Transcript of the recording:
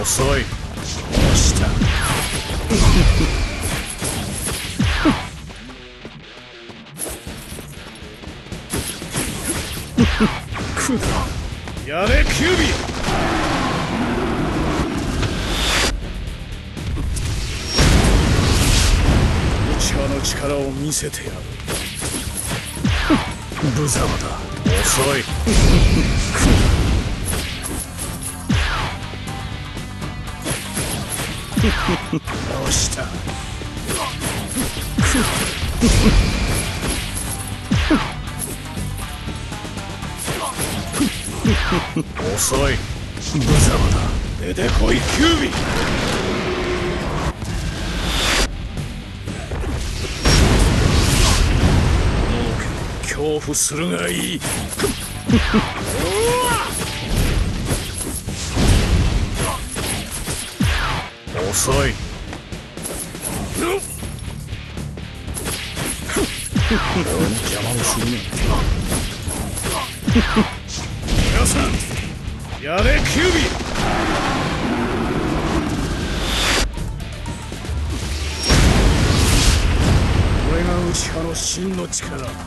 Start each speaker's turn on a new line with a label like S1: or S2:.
S1: 遅い。押した。くだやれキュービー内輪の力を見せてやる無様だ遅いどうした遅い。無様だ。出てこいキュービ恐怖するがいい。遅い。邪魔をするな。皆さんやれキュービこれが内派の真の力。